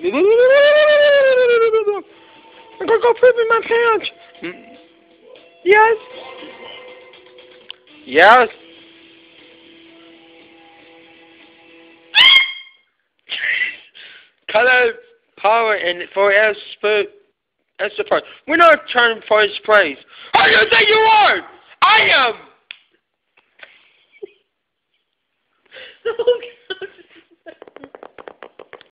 I'm gonna go poop in my pants. Yes. Yes. Color power and for S that's the part. We're not trying for his praise. Who do you think you are? I am. Okay.